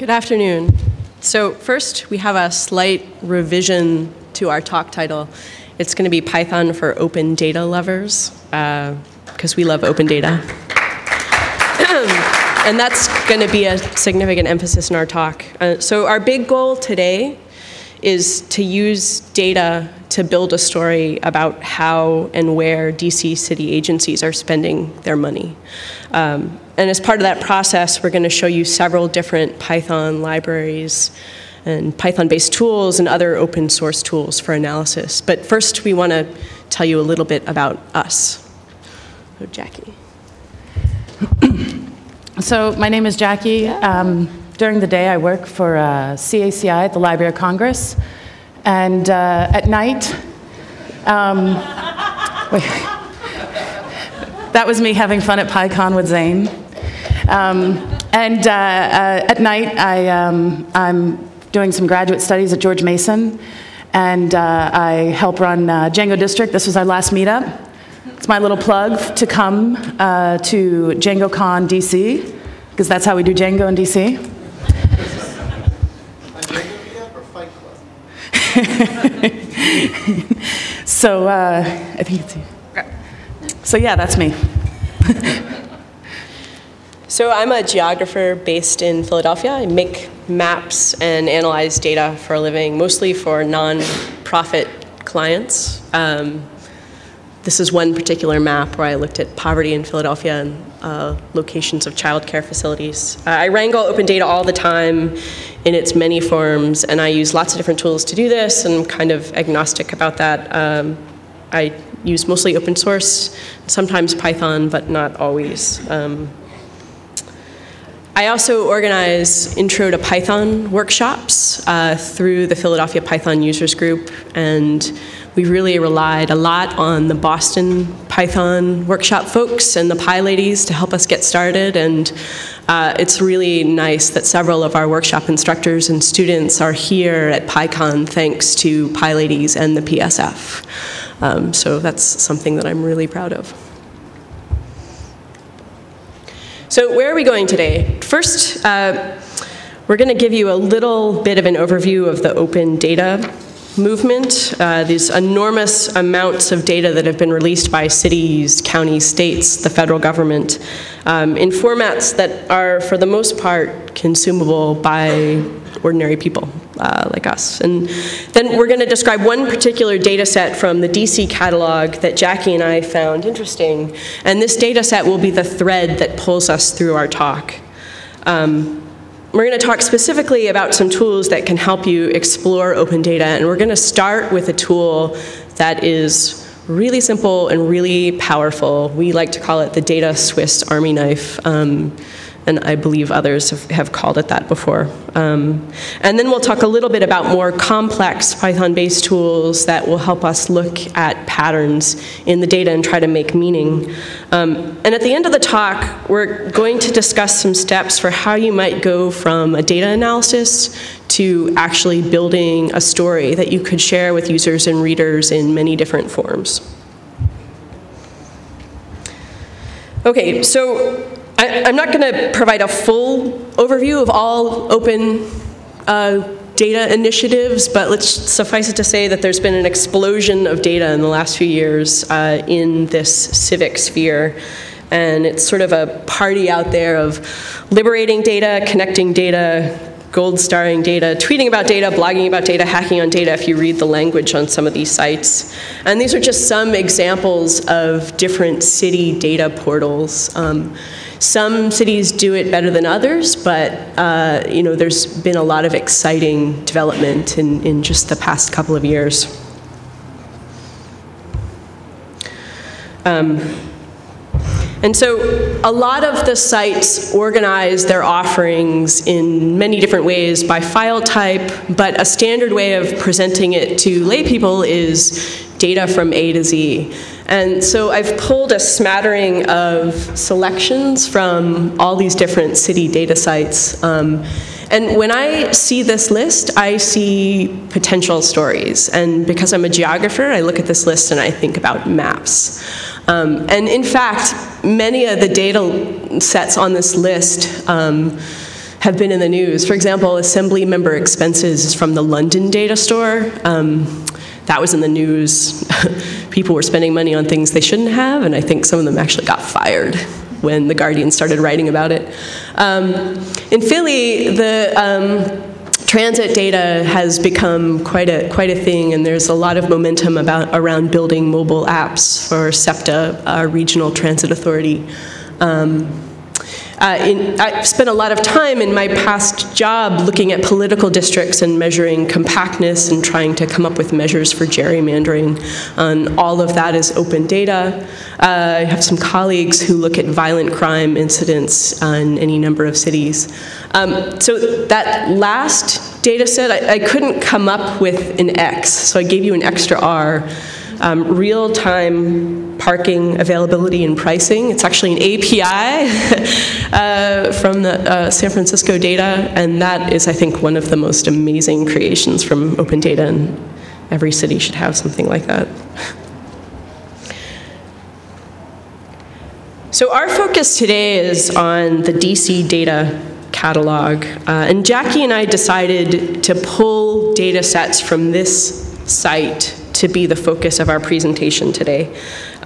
Good afternoon. So first, we have a slight revision to our talk title. It's going to be Python for Open Data Lovers, because uh, we love open data. and that's going to be a significant emphasis in our talk. Uh, so our big goal today is to use data to build a story about how and where DC city agencies are spending their money. Um, and as part of that process, we're going to show you several different Python libraries and Python-based tools and other open source tools for analysis. But first, we want to tell you a little bit about us. So Jackie. so my name is Jackie. Um, during the day, I work for uh, CACI at the Library of Congress. And uh, at night, um, that was me having fun at PyCon with Zane. Um, and uh, uh, at night, I, um, I'm doing some graduate studies at George Mason, and uh, I help run uh, Django District. This was our last meetup. It's my little plug to come uh, to DjangoCon DC, because that's how we do Django in DC. so uh, I think it's you. So yeah, that's me. so I'm a geographer based in Philadelphia. I make maps and analyze data for a living, mostly for non-profit clients. Um, this is one particular map where I looked at poverty in Philadelphia and uh, locations of childcare facilities. Uh, I wrangle open data all the time in its many forms, and I use lots of different tools to do this, and I'm kind of agnostic about that. Um, I use mostly open source, sometimes Python, but not always. Um, I also organize Intro to Python workshops uh, through the Philadelphia Python Users Group, and we really relied a lot on the Boston Python workshop folks and the PyLadies to help us get started. And uh, it's really nice that several of our workshop instructors and students are here at PyCon thanks to PyLadies and the PSF. Um, so that's something that I'm really proud of. So where are we going today? First, uh, we're going to give you a little bit of an overview of the open data movement, uh, these enormous amounts of data that have been released by cities, counties, states, the federal government, um, in formats that are, for the most part, consumable by ordinary people uh, like us. And then we're going to describe one particular data set from the DC catalog that Jackie and I found interesting. And this data set will be the thread that pulls us through our talk. Um, we're going to talk specifically about some tools that can help you explore open data, and we're going to start with a tool that is really simple and really powerful. We like to call it the data Swiss Army knife. Um, and I believe others have, have called it that before. Um, and then we'll talk a little bit about more complex Python-based tools that will help us look at patterns in the data and try to make meaning. Um, and at the end of the talk, we're going to discuss some steps for how you might go from a data analysis to actually building a story that you could share with users and readers in many different forms. Okay, so I, am not going to provide a full overview of all open uh, data initiatives, but let's suffice it to say that there's been an explosion of data in the last few years uh, in this civic sphere. And it's sort of a party out there of liberating data, connecting data, gold starring data, tweeting about data, blogging about data, hacking on data if you read the language on some of these sites. And these are just some examples of different city data portals. Um, some cities do it better than others, but uh, you know, there's been a lot of exciting development in, in just the past couple of years. Um, and so a lot of the sites organize their offerings in many different ways by file type, but a standard way of presenting it to lay people is data from A to Z. And so I've pulled a smattering of selections from all these different city data sites. Um, and when I see this list, I see potential stories. And because I'm a geographer, I look at this list and I think about maps. Um, and in fact, many of the data sets on this list um, have been in the news. For example, assembly member expenses is from the London data store. Um, that was in the news. People were spending money on things they shouldn't have, and I think some of them actually got fired when The Guardian started writing about it. Um, in Philly, the um, transit data has become quite a, quite a thing, and there's a lot of momentum about, around building mobile apps for SEPTA, our regional transit authority. Um, uh, in, I spent a lot of time in my past job looking at political districts and measuring compactness and trying to come up with measures for gerrymandering. And all of that is open data. Uh, I have some colleagues who look at violent crime incidents in any number of cities. Um, so that last data set, I, I couldn't come up with an X, so I gave you an extra R um, real-time parking availability and pricing. It's actually an API uh, from the uh, San Francisco data, and that is, I think, one of the most amazing creations from open data, and every city should have something like that. So our focus today is on the DC data catalog, uh, and Jackie and I decided to pull data sets from this site to be the focus of our presentation today.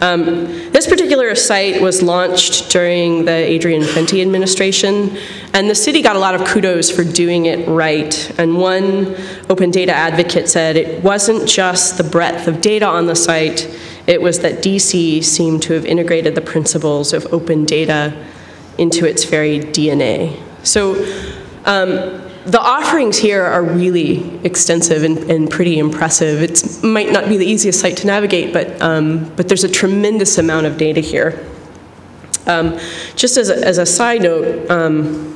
Um, this particular site was launched during the Adrian Fenty administration, and the city got a lot of kudos for doing it right. And one open data advocate said it wasn't just the breadth of data on the site, it was that DC seemed to have integrated the principles of open data into its very DNA. So um, the offerings here are really extensive and, and pretty impressive. It might not be the easiest site to navigate, but, um, but there's a tremendous amount of data here. Um, just as a, as a, side note, um,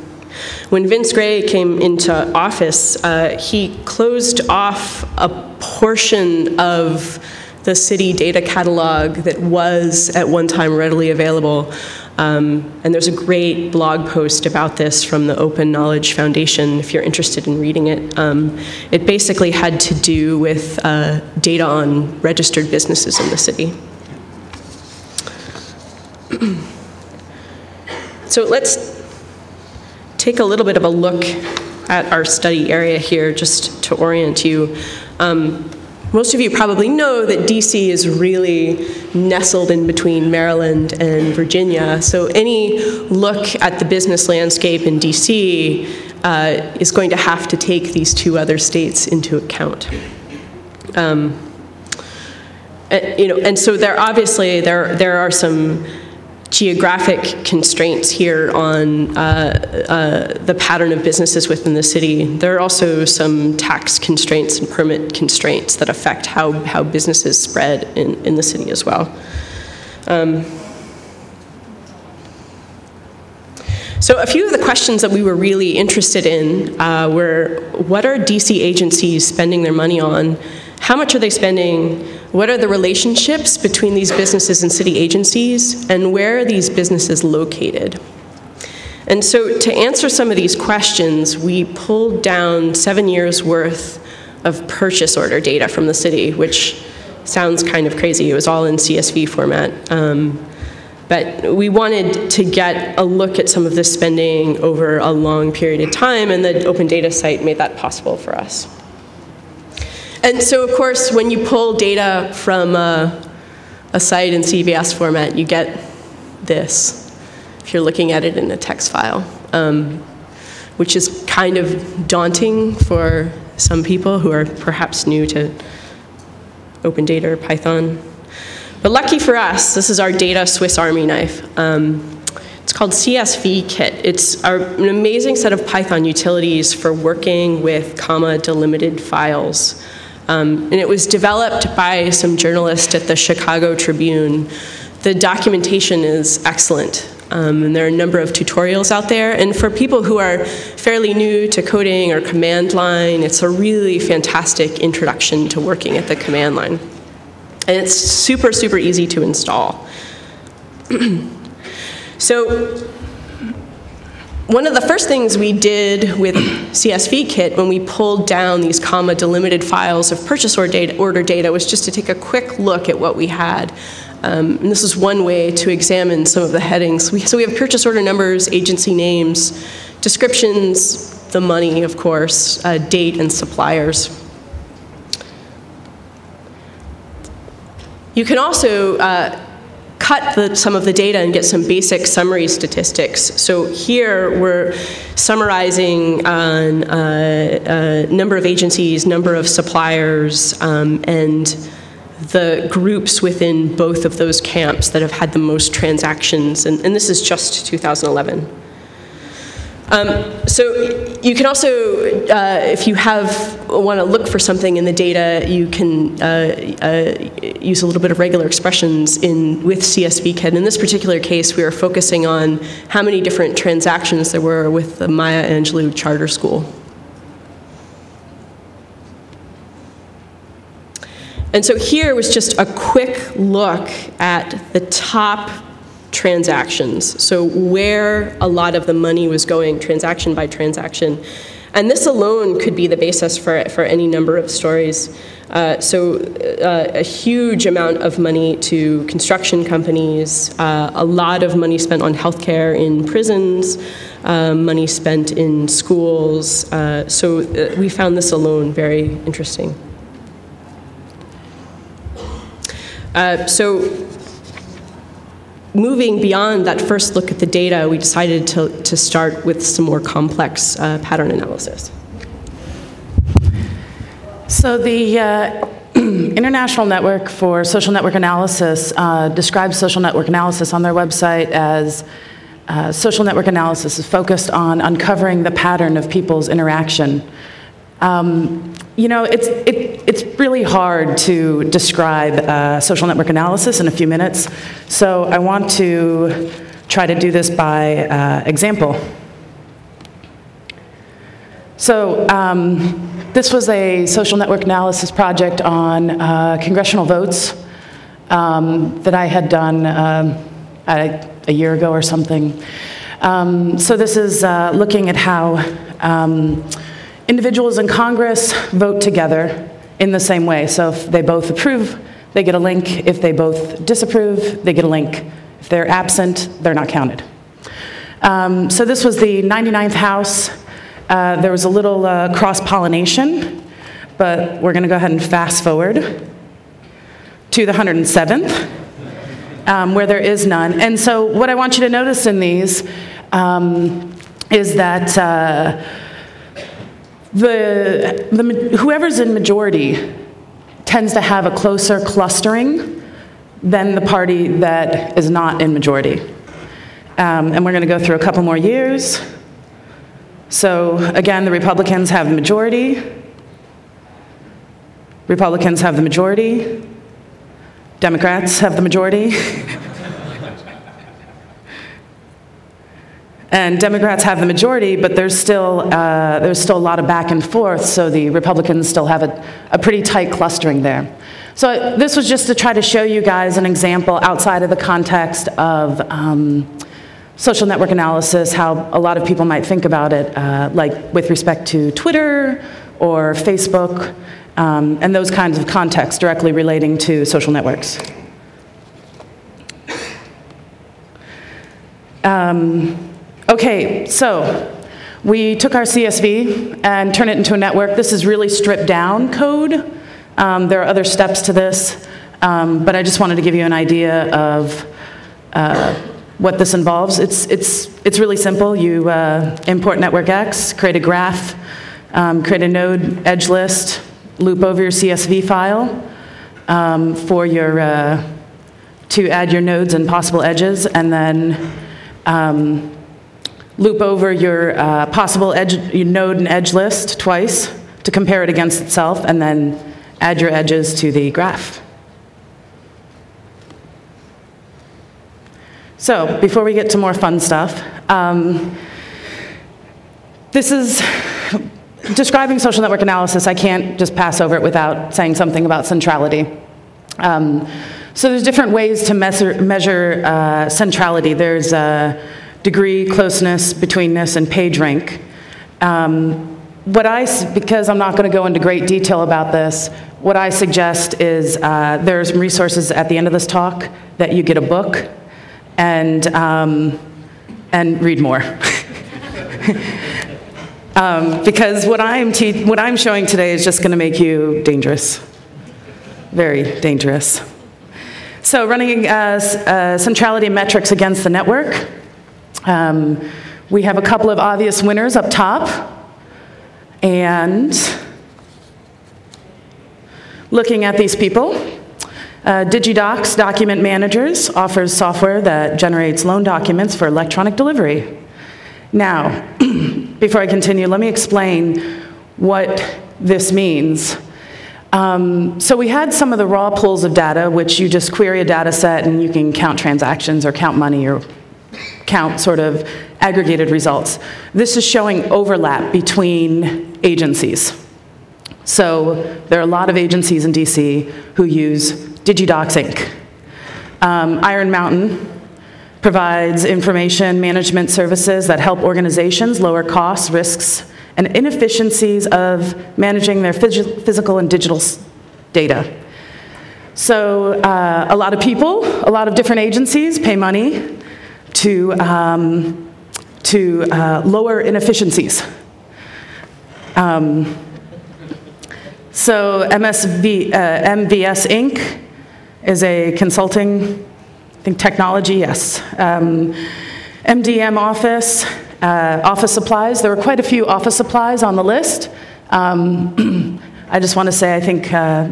when Vince Gray came into office, uh, he closed off a portion of the city data catalog that was at one time readily available. Um, and there's a great blog post about this from the Open Knowledge Foundation if you're interested in reading it. Um, it basically had to do with uh, data on registered businesses in the city. so let's take a little bit of a look at our study area here just to orient you. Um, most of you probably know that DC is really nestled in between Maryland and Virginia. So any look at the business landscape in DC uh, is going to have to take these two other states into account. Um, and, you know, and so there obviously there there are some geographic constraints here on uh, uh, the pattern of businesses within the city. There are also some tax constraints and permit constraints that affect how, how businesses spread in, in the city as well. Um, so a few of the questions that we were really interested in uh, were, what are DC agencies spending their money on? How much are they spending? What are the relationships between these businesses and city agencies? And where are these businesses located? And so to answer some of these questions, we pulled down seven years worth of purchase order data from the city, which sounds kind of crazy. It was all in CSV format. Um, but we wanted to get a look at some of this spending over a long period of time, and the open data site made that possible for us. And so, of course, when you pull data from a, site in CVS format, you get this, if you're looking at it in a text file, um, which is kind of daunting for some people who are perhaps new to open data or Python. But lucky for us, this is our data Swiss Army knife. Um, it's called CSV Kit. It's our, an amazing set of Python utilities for working with comma delimited files. Um, and it was developed by some journalists at the Chicago Tribune. The documentation is excellent. Um, and there are a number of tutorials out there. And for people who are fairly new to coding or command line, it's a really fantastic introduction to working at the command line. And it's super, super easy to install. so one of the first things we did with CSV Kit when we pulled down these comma delimited files of purchase order data, order data was just to take a quick look at what we had. Um, and this is one way to examine some of the headings. We, so we have purchase order numbers, agency names, Descriptions, the money, of course, uh, date, and suppliers. You can also uh, cut the, some of the data and get some basic summary statistics. So here we're summarizing on uh, uh, number of agencies, number of suppliers, um, and the groups within both of those camps that have had the most transactions, and, and this is just 2011. Um, so you can also, uh, if you have want to look for something in the data, you can uh, uh, use a little bit of regular expressions in with CSV Kit. In this particular case, we are focusing on how many different transactions there were with the Maya Angelou Charter School. And so here was just a quick look at the top transactions. So where a lot of the money was going transaction by transaction. And this alone could be the basis for, for any number of stories. Uh, so uh, a huge amount of money to construction companies, uh, a lot of money spent on healthcare in prisons, uh, money spent in schools. Uh, so uh, we found this alone very interesting. so moving beyond that first look at the data, we decided to, to start with some more complex uh, pattern analysis. So the uh, International Network for Social Network Analysis uh, describes social network analysis on their website as uh, social network analysis is focused on uncovering the pattern of people's interaction. Um, you know, it's, it, it's really hard to describe uh, social network analysis in a few minutes, so I want to try to do this by uh, example. So um, this was a social network analysis project on uh, congressional votes um, that I had done um, a, a, year ago or something. Um, so this is uh, looking at how um, Individuals in Congress vote together in the same way. So if they both approve, they get a link. If they both disapprove, they get a link. If they're absent, they're not counted. Um, so this was the 99th House. Uh, there was a little uh, cross-pollination, but we're going to go ahead and fast forward to the 107th, um, where there is none. And so what I want you to notice in these um, is that uh, the, the, whoever's in majority tends to have a closer clustering than the party that is not in majority. Um, and we're going to go through a couple more years. So again, the Republicans have the majority. Republicans have the majority. Democrats have the majority. And Democrats have the majority, but there's still, uh, there's still a lot of back and forth, so the Republicans still have a, a pretty tight clustering there. So this was just to try to show you guys an example outside of the context of um, social network analysis, how a lot of people might think about it, uh, like with respect to Twitter or Facebook, um, and those kinds of contexts directly relating to social networks. Um, Okay, so we took our CSV and turned it into a network. This is really stripped down code. Um, there are other steps to this, um, but I just wanted to give you an idea of uh, what this involves. It's, it's, it's really simple. You uh, import NetworkX, create a graph, um, create a node edge list, loop over your CSV file um, for your, uh, to add your nodes and possible edges, and then um, loop over your uh, possible edge, your node and edge list twice to compare it against itself, and then add your edges to the graph. So before we get to more fun stuff, um, this is describing social network analysis. I can't just pass over it without saying something about centrality. Um, so there's different ways to measure, measure uh, centrality. There's uh, degree, closeness, betweenness, and page rank. Um, what I, because I'm not going to go into great detail about this, what I suggest is uh, there's resources at the end of this talk that you get a book and, um, and read more. um, because what I'm, what I'm showing today is just going to make you dangerous. Very dangerous. So running uh, uh, centrality metrics against the network. Um, we have a couple of obvious winners up top. And looking at these people, uh, DigiDocs Document Managers offers software that generates loan documents for electronic delivery. Now, before I continue, let me explain what this means. Um, so we had some of the raw pools of data, which you just query a data set and you can count transactions or count money or count sort of aggregated results. This is showing overlap between agencies. So there are a lot of agencies in DC who use DigiDocs Inc. Um, Iron Mountain provides information management services that help organizations lower costs, risks, and inefficiencies of managing their phys physical and digital data. So uh, a lot of people, a lot of different agencies pay money to, um, to uh, lower inefficiencies. Um, so MSV, uh, MVS Inc. is a consulting, I think technology, yes. Um, MDM Office, uh, office supplies. There were quite a few office supplies on the list. Um, I just want to say I think uh,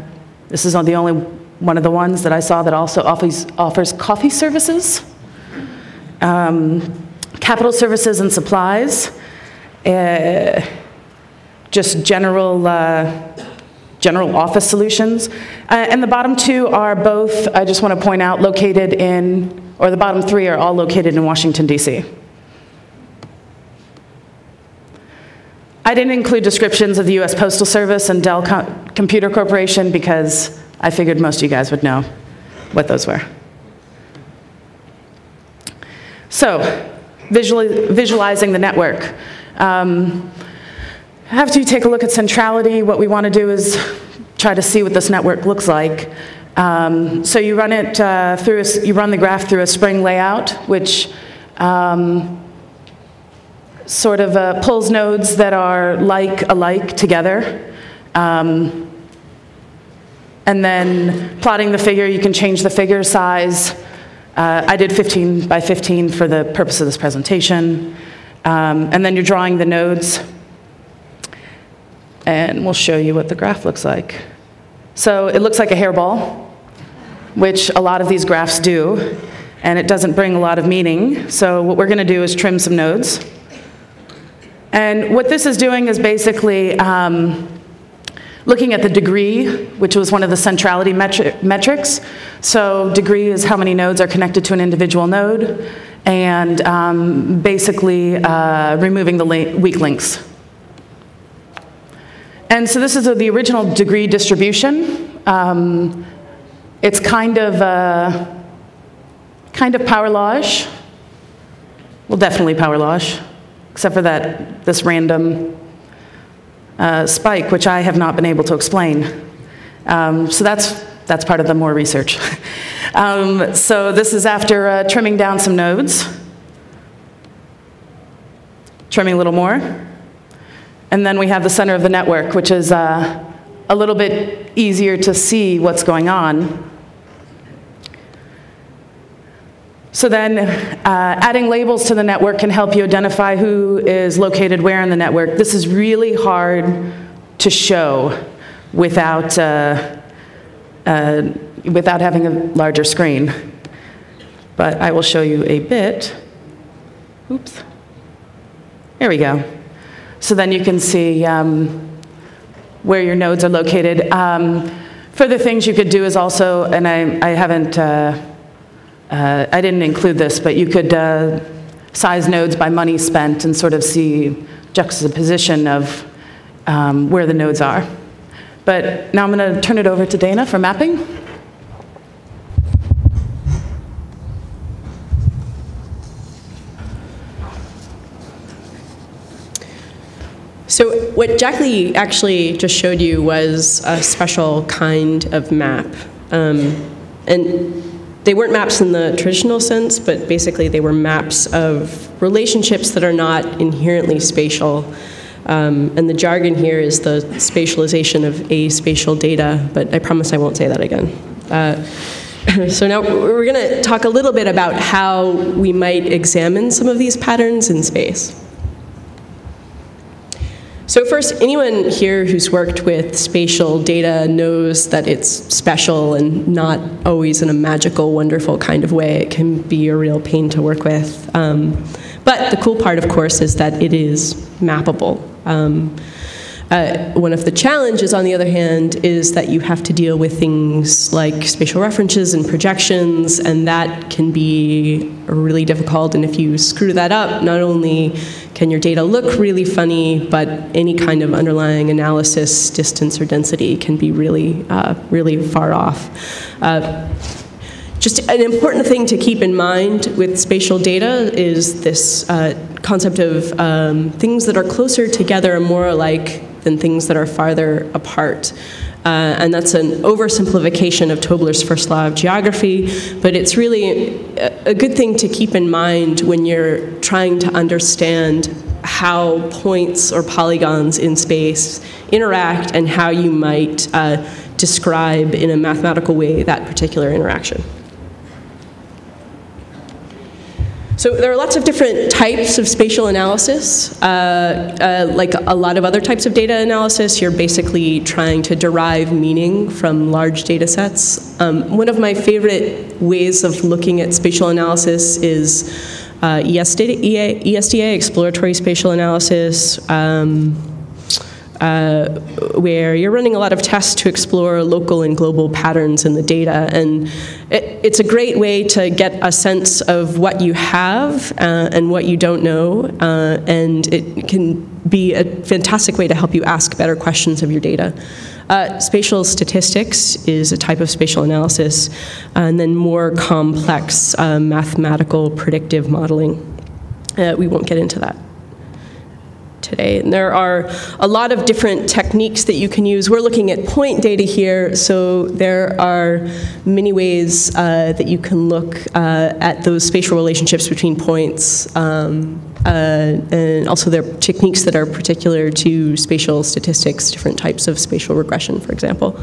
this is the only one of the ones that I saw that also offers, offers coffee services um, capital services and supplies, uh, just general, uh, general office solutions. Uh, and the bottom two are both, I just want to point out, located in, or the bottom three are all located in Washington, D.C. I didn't include descriptions of the US Postal Service and Dell Co Computer Corporation because I figured most of you guys would know what those were. So, visualizing the network. Um, after you take a look at centrality, what we want to do is try to see what this network looks like. Um, so you run it uh, through, a, you run the graph through a spring layout, which um, sort of uh, pulls nodes that are like alike together. Um, and then plotting the figure, you can change the figure size. Uh, I did 15 by 15 for the purpose of this presentation. Um, and then you're drawing the nodes. And we'll show you what the graph looks like. So it looks like a hairball, which a lot of these graphs do. And it doesn't bring a lot of meaning. So what we're going to do is trim some nodes. And what this is doing is basically um, Looking at the degree, which was one of the centrality metri metrics. So degree is how many nodes are connected to an individual node, and um, basically uh, removing the weak links. And so this is a, the original degree distribution. Um, it's kind of, uh, kind of power lawish. Well, definitely power lawish, except for that, this random uh, spike, which I have not been able to explain. Um, so that's, that's part of the more research. um, so this is after uh, trimming down some nodes, trimming a little more. And then we have the center of the network, which is uh, a little bit easier to see what's going on. So then uh, adding labels to the network can help you identify who is located where in the network. This is really hard to show without, uh, uh, without having a larger screen. But I will show you a bit. Oops. There we go. So then you can see um, where your nodes are located. Um, further things you could do is also, and I, I haven't uh, uh, I didn't include this, but you could uh, size nodes by money spent and sort of see juxtaposition of um, where the nodes are. But now I'm going to turn it over to Dana for mapping. So what Jackie actually just showed you was a special kind of map. Um, and they weren't maps in the traditional sense, but basically they were maps of relationships that are not inherently spatial. Um, and the jargon here is the spatialization of aspatial data, but I promise I won't say that again. Uh, so now we're going to talk a little bit about how we might examine some of these patterns in space. So first, anyone here who's worked with spatial data knows that it's special and not always in a magical, wonderful kind of way. It can be a real pain to work with. Um, but the cool part, of course, is that it is mappable. Um, uh, one of the challenges, on the other hand, is that you have to deal with things like spatial references and projections, and that can be really difficult. And if you screw that up, not only can your data look really funny, but any kind of underlying analysis, distance, or density can be really, uh, really far off. Uh, just an important thing to keep in mind with spatial data is this uh, concept of um, things that are closer together more alike than things that are farther apart. Uh, and that's an oversimplification of Tobler's first law of geography, but it's really a, good thing to keep in mind when you're trying to understand how points or polygons in space interact and how you might uh, describe in a mathematical way that particular interaction. So there are lots of different types of spatial analysis. Uh, uh, like a lot of other types of data analysis, you're basically trying to derive meaning from large data sets. Um, one of my favorite ways of looking at spatial analysis is uh, ESDA, ESDA, exploratory spatial analysis. Um, uh, where you're running a lot of tests to explore local and global patterns in the data. And it, it's a great way to get a sense of what you have uh, and what you don't know. Uh, and it can be a fantastic way to help you ask better questions of your data. Uh, spatial statistics is a type of spatial analysis, and then more complex uh, mathematical predictive modeling. Uh, we won't get into that today. And there are a lot of different techniques that you can use. We're looking at point data here, so there are many ways uh, that you can look uh, at those spatial relationships between points. Um, uh, and also there are techniques that are particular to spatial statistics, different types of spatial regression, for example.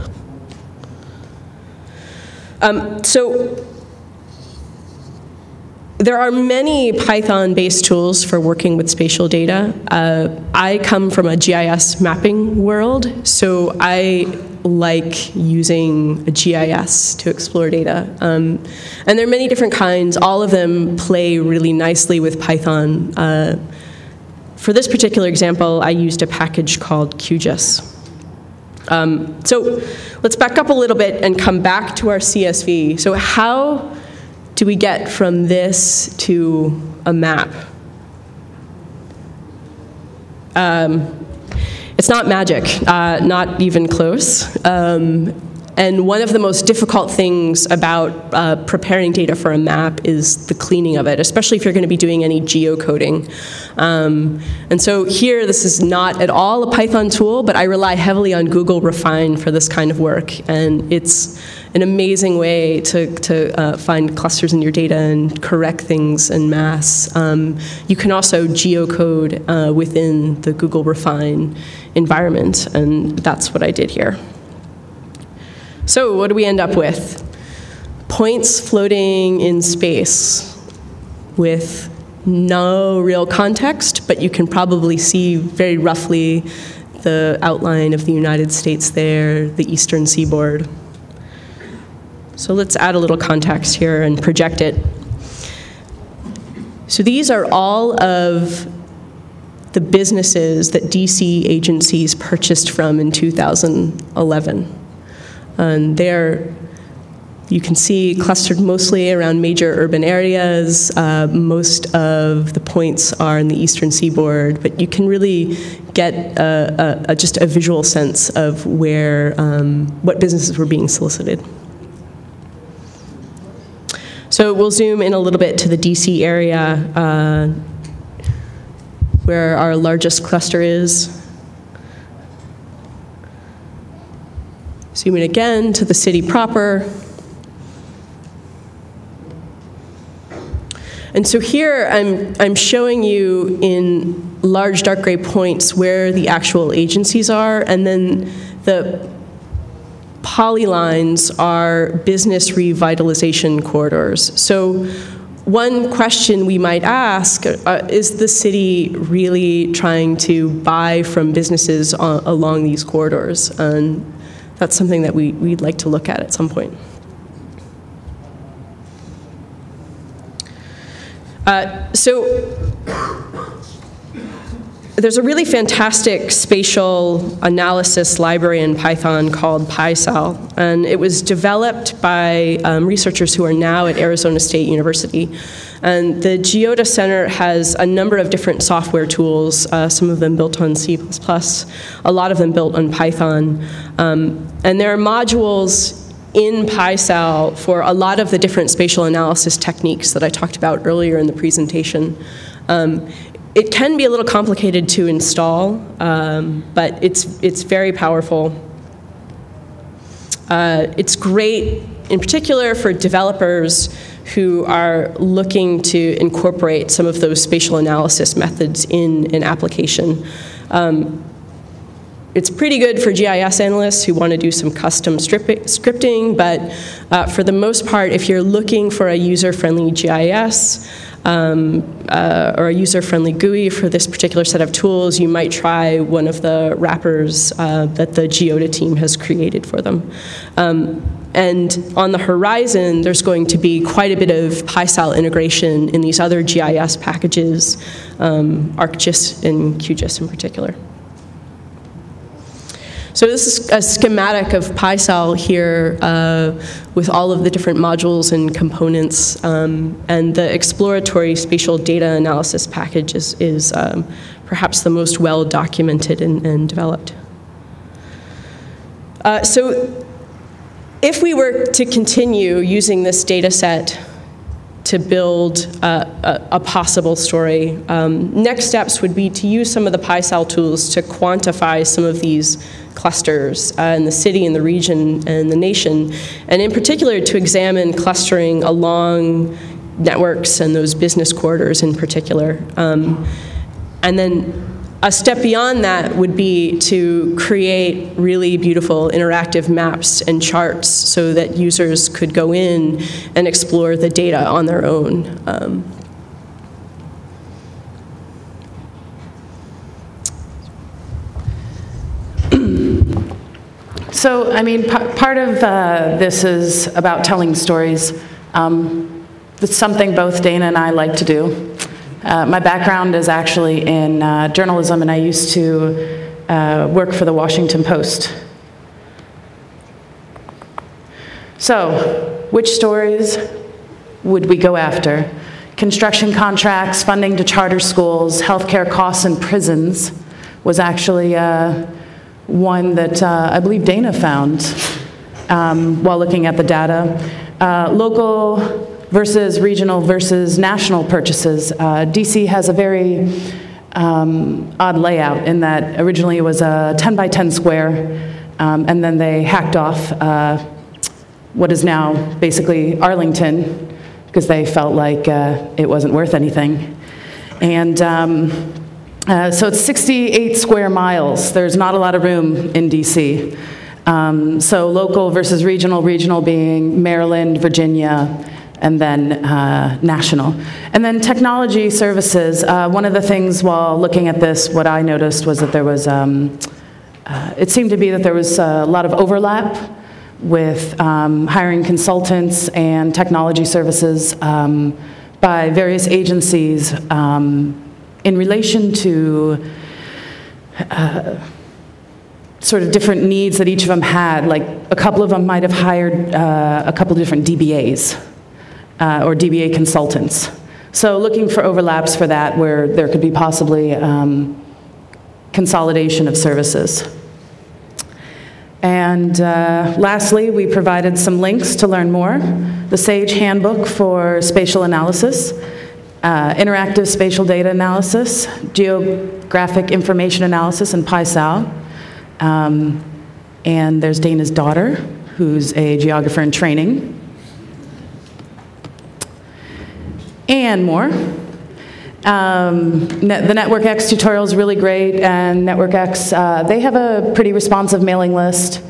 Um, so there are many Python-based tools for working with spatial data. Uh, I come from a GIS mapping world, so I like using a GIS to explore data. Um, and there are many different kinds. All of them play really nicely with Python. Uh, for this particular example, I used a package called QGIS. Um, so let's back up a little bit and come back to our CSV. So how do we get from this to a map? Um, it's not magic, uh, not even close. Um, and one of the most difficult things about uh, preparing data for a map is the cleaning of it, especially if you're going to be doing any geocoding. Um, and so here, this is not at all a Python tool, but I rely heavily on Google Refine for this kind of work. And it's an amazing way to, to uh, find clusters in your data and correct things en masse. Um, you can also geocode uh, within the Google Refine environment, and that's what I did here. So what do we end up with? Points floating in space with no real context, but you can probably see very roughly the outline of the United States there, the eastern seaboard. So let's add a little context here and project it. So these are all of the businesses that DC agencies purchased from in 2011. And they're, you can see, clustered mostly around major urban areas. Uh, most of the points are in the eastern seaboard, but you can really get a, a, a, just a visual sense of where, um, what businesses were being solicited. So we'll zoom in a little bit to the DC area uh, where our largest cluster is. Zoom in again to the city proper. And so here I'm, I'm showing you in large dark gray points where the actual agencies are, and then the polylines are business revitalization corridors. So one question we might ask uh, is the city really trying to buy from businesses on, along these corridors? And that's something that we, we'd like to look at at some point. Uh, so there's a really fantastic spatial analysis library in Python called PySal, and it was developed by um, researchers who are now at Arizona State University. And the GeoDa Center has a number of different software tools, uh, some of them built on C++, a lot of them built on Python. Um, and there are modules in PySal for a lot of the different spatial analysis techniques that I talked about earlier in the presentation. Um, it can be a little complicated to install, um, but it's, it's very powerful. Uh, it's great, in particular, for developers who are looking to incorporate some of those spatial analysis methods in an application. Um, it's pretty good for GIS analysts who want to do some custom scripting, but uh, for the most part, if you're looking for a user-friendly GIS, um, uh, or a user-friendly GUI for this particular set of tools, you might try one of the wrappers uh, that the GeoDa team has created for them. Um, and on the horizon, there's going to be quite a bit of PySal integration in these other GIS packages, um, ArcGIS and QGIS in particular. So this is a schematic of PySal here uh, with all of the different modules and components. Um, and the exploratory spatial data analysis package is, is um, perhaps the most well documented and, and developed. Uh, so if we were to continue using this data set to build uh, a, a, possible story. Um, next steps would be to use some of the PySal tools to quantify some of these clusters uh, in the city and the region and the nation, and in particular to examine clustering along networks and those business corridors in particular. Um, and then a step beyond that would be to create really beautiful interactive maps and charts so that users could go in and explore the data on their own. Um, so, I mean, part of uh, this is about telling stories. Um, it's something both Dana and I like to do. Uh, my background is actually in uh, journalism, and I used to uh, work for the Washington Post. So, which stories would we go after? Construction contracts, funding to charter schools, healthcare costs in prisons was actually uh, one that uh, I believe Dana found um, while looking at the data. Uh, local versus regional versus national purchases. Uh, DC has a very um, odd layout in that originally it was a 10 by 10 square, um, and then they hacked off uh, what is now basically Arlington because they felt like uh, it wasn't worth anything. And um, uh, so it's 68 square miles. There's not a lot of room in DC. Um, so local versus regional, regional being Maryland, Virginia, and then uh, national. And then technology services. Uh, one of the things while looking at this, what I noticed was that there was, um, uh, it seemed to be that there was a lot of overlap with um, hiring consultants and technology services um, by various agencies um, in relation to uh, sort of different needs that each of them had. Like a couple of them might have hired uh, a couple of different DBAs uh, or DBA consultants. So looking for overlaps for that where there could be possibly um, consolidation of services. And uh, lastly, we provided some links to learn more. The SAGE Handbook for Spatial Analysis, uh, Interactive Spatial Data Analysis, Geographic Information Analysis, and PySal. Um, and there's Dana's daughter, who's a geographer in training, and more. Um, the NetworkX tutorial is really great, and NetworkX, uh, they have a pretty responsive mailing list.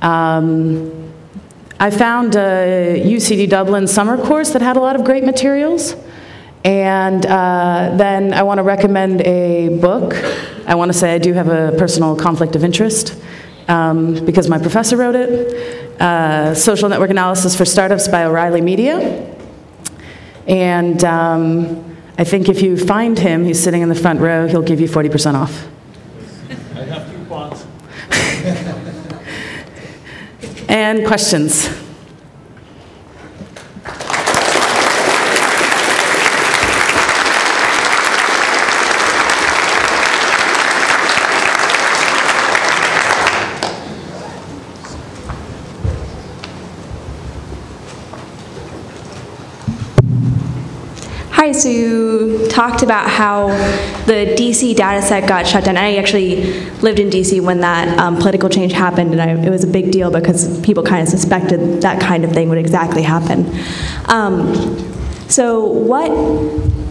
Um, I found a UCD Dublin summer course that had a lot of great materials. And uh, then I want to recommend a book. I want to say I do have a personal conflict of interest um, because my professor wrote it. Uh, Social Network Analysis for Startups by O'Reilly Media. And um, I think if you find him, he's sitting in the front row, he'll give you 40% off. I have coupons. and questions? Hi, so you talked about how the DC data set got shut down. I actually lived in DC when that um, political change happened, and I, it was a big deal because people kind of suspected that kind of thing would exactly happen. Um, so what,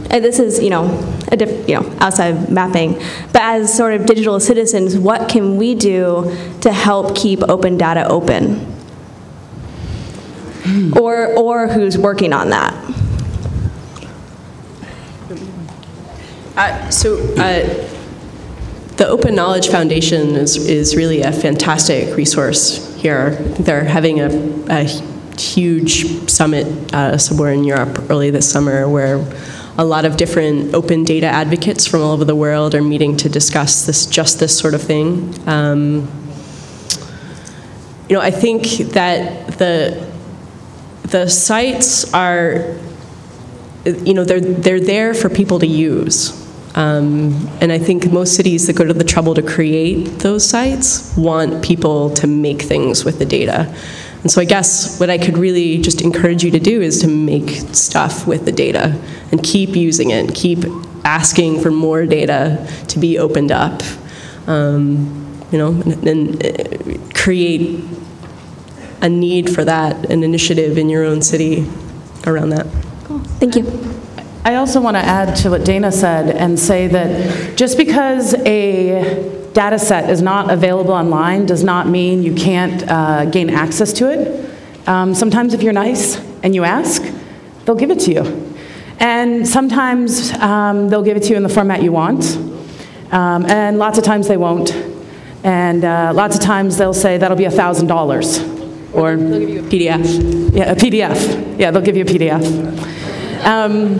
this is, you know, a diff, you know, outside mapping, but as sort of digital citizens, what can we do to help keep open data open? Or, or who's working on that? Uh, so uh, the Open Knowledge Foundation is, is really a fantastic resource here. They're having a, a huge summit uh, somewhere in Europe early this summer where a lot of different open data advocates from all over the world are meeting to discuss this, just this sort of thing. Um, you know, I think that the the sites are, you know, they're they're there for people to use. Um, and I think most cities that go to the trouble to create those sites want people to make things with the data. And so I guess what I could really just encourage you to do is to make stuff with the data and keep using it, keep asking for more data to be opened up, um, you know, and, and uh, create a need for that, an initiative in your own city around that. Cool. Thank you. I also want to add to what Dana said and say that just because a data set is not available online does not mean you can't uh, gain access to it. Um, sometimes if you're nice and you ask, they'll give it to you. And sometimes um, they'll give it to you in the format you want. Um, and lots of times they won't. And uh, lots of times they'll say that'll be $1,000. Or they'll give you a PDF. Yeah, a PDF. Yeah, they'll give you a PDF. Um,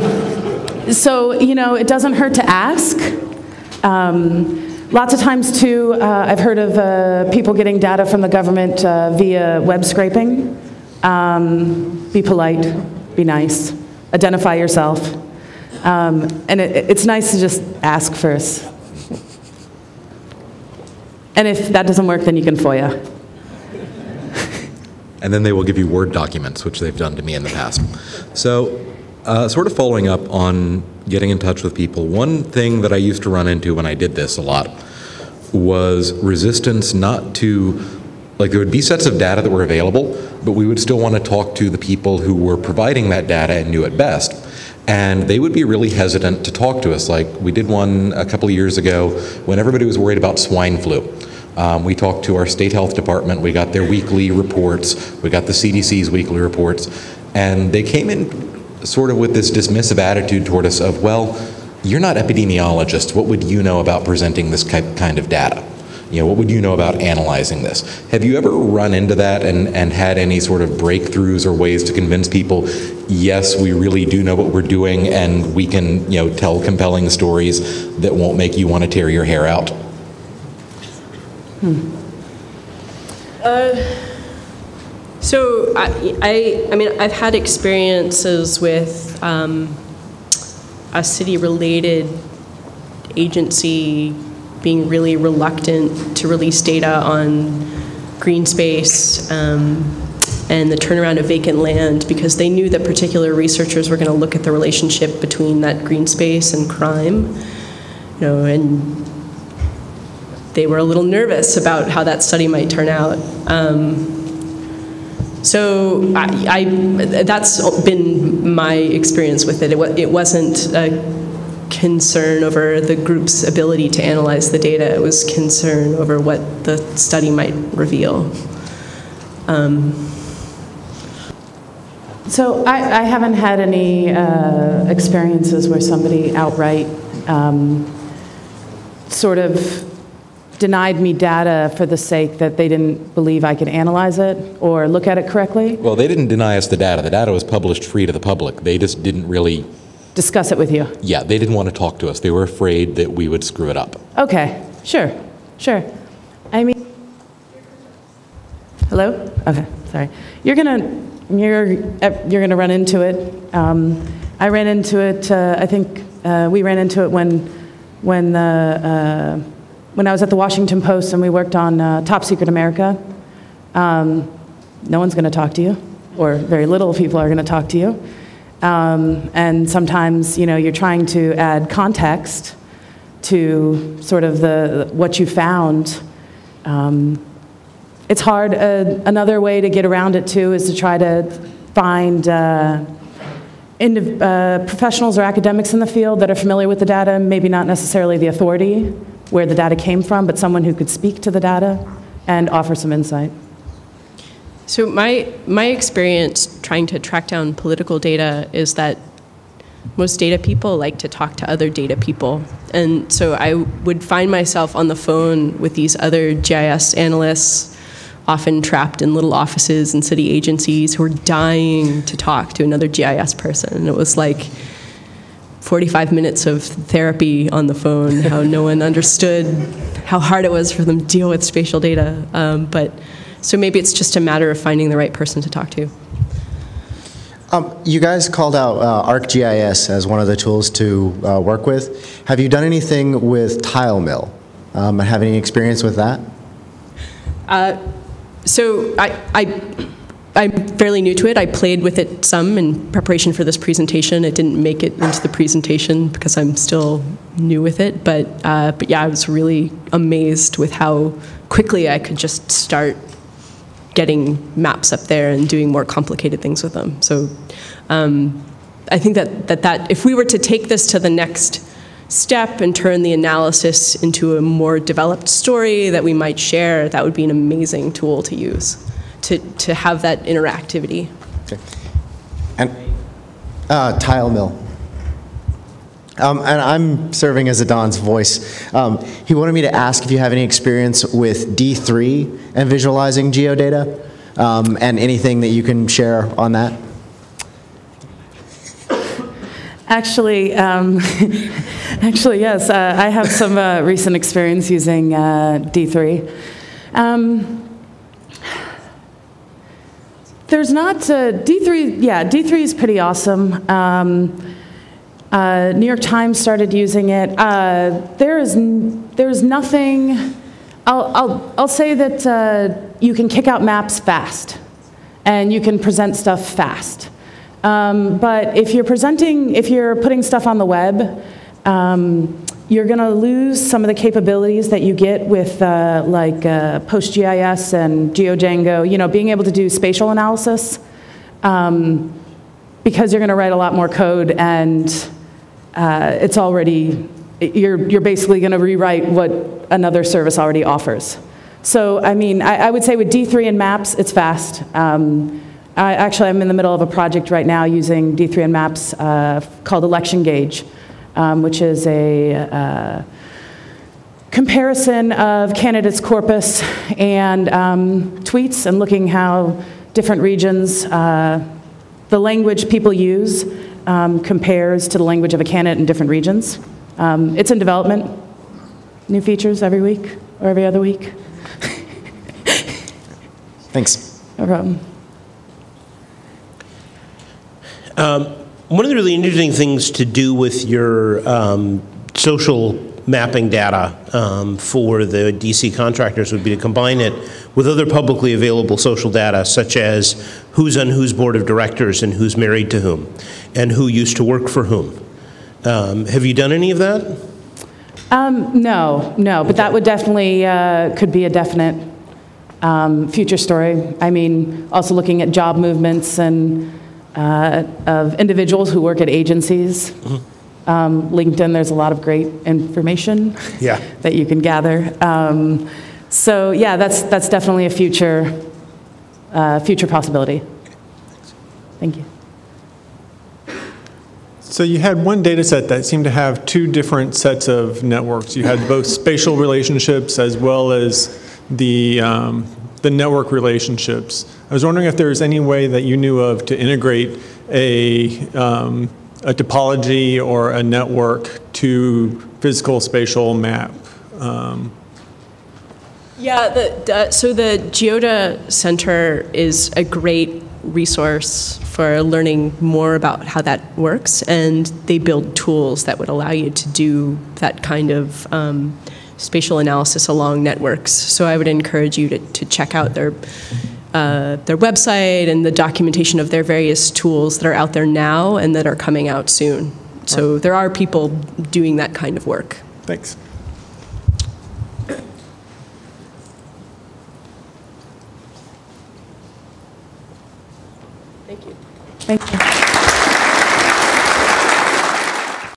so, you know, it doesn't hurt to ask. Um, lots of times, too, uh, I've heard of uh, people getting data from the government uh, via web scraping. Um, be polite, be nice, identify yourself. Um, and it, it's nice to just ask first. And if that doesn't work, then you can FOIA. and then they will give you Word documents, which they've done to me in the past. So uh, sort of following up on getting in touch with people, one thing that I used to run into when I did this a lot was resistance not to, like, there would be sets of data that were available, but we would still want to talk to the people who were providing that data and knew it best. And they would be really hesitant to talk to us. Like, we did one a couple of years ago when everybody was worried about swine flu. Um, we talked to our state health department, we got their weekly reports, we got the CDC's weekly reports, and they came in sort of with this dismissive attitude toward us of, well, you're not epidemiologists. What would you know about presenting this kind of data? You know, what would you know about analyzing this? Have you ever run into that and, and had any sort of breakthroughs or ways to convince people, yes, we really do know what we're doing and we can, you know, tell compelling stories that won't make you want to tear your hair out? Hmm. Uh, so I, I, I, mean, I've had experiences with um, a city-related agency being really reluctant to release data on green space um, and the turnaround of vacant land because they knew that particular researchers were going to look at the relationship between that green space and crime. You know, and they were a little nervous about how that study might turn out. Um, So I, I, that's been my experience with it. It, it wasn't a concern over the group's ability to analyze the data. It was concern over what the study might reveal. So I, I haven't had any uh, experiences where somebody outright um, sort of denied me data for the sake that they didn't believe I could analyze it or look at it correctly. Well, they didn't deny us the data. The data was published free to the public. They just didn't really, Discuss it with you. yeah, they didn't want to talk to us. They were afraid that we would screw it up. Okay, sure, sure. I mean, hello? Okay, sorry. You're gonna, you're, you're gonna run into it. Um, I ran into it, uh, I think, uh, we ran into it when, when the, uh, when I was at the Washington Post and we worked on uh, Top Secret America. Um, no one's gonna talk to you, or very little people are gonna talk to you. Um, and sometimes, you know, you're trying to add context to sort of the what you found. Um, it's hard. Uh, another way to get around it too is to try to find uh, uh, professionals or academics in the field that are familiar with the data, maybe not necessarily the authority where the data came from, but someone who could speak to the data and offer some insight. So my my experience trying to track down political data is that most data people like to talk to other data people. And so I would find myself on the phone with these other GIS analysts, often trapped in little offices and city agencies who were dying to talk to another GIS person. And it was like 45 minutes of therapy on the phone, how no one understood how hard it was for them to deal with spatial data. Um, but so maybe it's just a matter of finding the right person to talk to. Um, You guys called out uh, ArcGIS as one of the tools to uh, work with. Have you done anything with TileMill? Um, Have any experience with that? So I, I, I'm fairly new to it. I played with it some in preparation for this presentation. It didn't make it into the presentation because I'm still new with it. But, uh, but yeah, I was really amazed with how quickly I could just start getting maps up there and doing more complicated things with them. So um, I think that, that, that if we were to take this to the next step and turn the analysis into a more developed story that we might share, that would be an amazing tool to use to, to have that interactivity. Okay. And uh, TileMill. Um, And I'm serving as Adon's voice. Um, He wanted me to ask if you have any experience with D3 and visualizing geodata, um, and anything that you can share on that? Actually, um, actually, yes. Uh, I have some uh, recent experience using uh, D3. Um, there's not uh, D3. Yeah, D3 is pretty awesome. Um, uh, New York Times started using it. Uh, there is there is nothing. I'll, I'll, I'll say that uh, you can kick out maps fast, and you can present stuff fast. Um, but if you're presenting, if you're putting stuff on the web, um, you're going to lose some of the capabilities that you get with uh, like uh, PostGIS and GeoDjango. You know, being able to do spatial analysis, um, because you're going to write a lot more code and uh, it's already you're you're basically going to rewrite what another service already offers. So I mean, I, I would say with D3 and Maps, it's fast. Um, I, actually, I'm in the middle of a project right now using D3 and Maps uh, called Election Gauge, um, which is a uh, comparison of candidates' corpus and um, tweets and looking how different regions, uh, the language people use um, compares to the language of a candidate in different regions. Um, it's in development. New features every week or every other week. Thanks. No problem. One of the really interesting things to do with your um, social mapping data um, for the DC contractors would be to combine it with other publicly available social data, such as who's on whose board of directors and who's married to whom, and who used to work for whom. Um, Have you done any of that? Um, no, no, but that would definitely, uh, could be a definite um, future story. I mean, also looking at job movements and uh, of individuals who work at agencies. Um, LinkedIn, there's a lot of great information Yeah. that you can gather. Um, so yeah, that's that's definitely a future uh, future possibility. Thank you. So you had one data set that seemed to have two different sets of networks. You had both spatial relationships as well as the, um, the network relationships. I was wondering if there was any way that you knew of to integrate a, um, a topology or a network to physical spatial map. Um, Yeah, the, so the GeoDa Center is a great resource for learning more about how that works, and they build tools that would allow you to do that kind of um, spatial analysis along networks. So I would encourage you to, to check out their uh, their website and the documentation of their various tools that are out there now and that are coming out soon. So there are people doing that kind of work. Thanks. Thank you. Thank you.